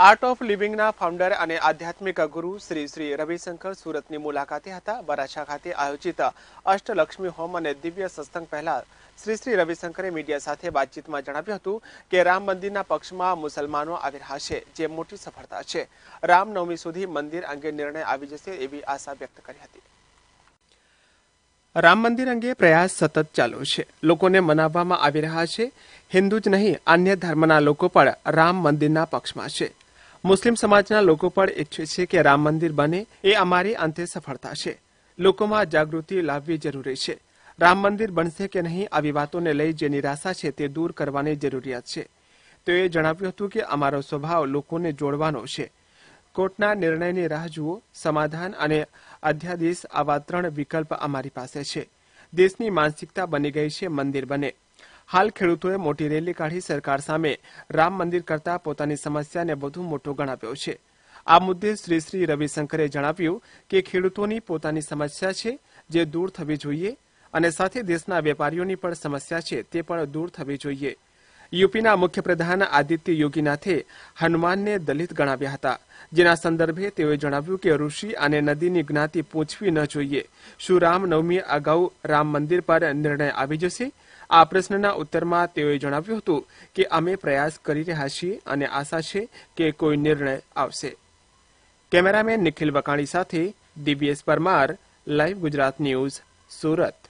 Art of લિવિંગના founder અને આધ્યાત્મિક ગુરુ શ્રી શ્રી રવિશંકર સુરતની મુલાકાતે હતા. વરાછા ખાતે આયોજિત અષ્ટલક્ષ્મી હોમ અને દિવ્ય સત્સંગ પહેલા શ્રી શ્રી રવિશંકરે મીડિયા સાથે વાતચીતમાં જણાવ્યું હતું કે રામ મંદિરના પક્ષમાં મુસલમાનો આવી રહ્યા છે, જે મોટી સફળતા છે. રામનવમી સુધી મંદિર અંગે નિર્ણય આવી જશે એવી આશા વ્યક્ત કરી હતી. રામ મંદિર અંગે પ્રયાસ સતત ચાલુ છે. લોકોને મનાવવામાં આવી રહ્યા છે. હિન્દુ જ નહીં, અન્ય ધર્મના લોકો પણ રામ મંદિરના પક્ષમાં છે. મુસ્લિમ સમાજના લોકો પણ ઈચ્છે છે કે રામ મંદિર બને. એ અમારી અંતે સફળતા છે. લોકોમાં જાગૃતિ લાવવી જરૂરી છે. રામ મંદિર બનશે કે નહીં, આવી વાતોને લઈ જે નિરાશા છે તે દૂર કરવાની જરૂરિયાત છે. તેઓએ જણાવ્યું હતું કે અમારો સ્વભાવ લોકોને જોડવાનો છે. કોર્ટના નિર્ણયની રાહ જુઓ. સમાધાન અને અધ્યાદેશ આવા ત્રણ વિકલ્પ અમારી પાસે છે. દેશની માનસિકતા બની ગઈ છે. મંદિર બને. હાલ ખેડૂતોએ મોટી રેલી કાઢી સરકાર સામે. રામ મંદિર કરતા પોતાની સમસ્યાને વધુ મોટો ગણાવ્યો છે. આ મુદ્દે શ્રી શ્રી રવિશંકરે જણાવ્યું કે ખેડૂતોની પોતાની સમસ્યા છે, જે દૂર થવી જોઈએ, અને સાથે દેશના વેપારીઓની પણ સમસ્યા છે, તે પણ દૂર થવી જોઈએ. યુપીના મુખ્ય પ્રધાન આદિત્ય યોગીનાથે હનુમાનને દલિત ગણાવ્યા હતા. જેના સંદર્ભે તેઓએ જણાવ્યું કે ઋષિ અને નદીની જ્ઞાતિ પૂછવી ન જોઈએ. શું રામનવમી અગાઉ રામ મંદિર પર નિર્ણય આવી જશે? આ પ્રશ્નના ઉત્તરમાં તેઓએ જણાવ્યું હતું કે અમે પ્રયાસ કરી રહ્યા છીએ અને આશા છે કે કોઈ નિર્ણય આવશે. કેમેરામેન નિખિલ વકાણી સાથે DBS Parmar, live Gujarat news, Surat.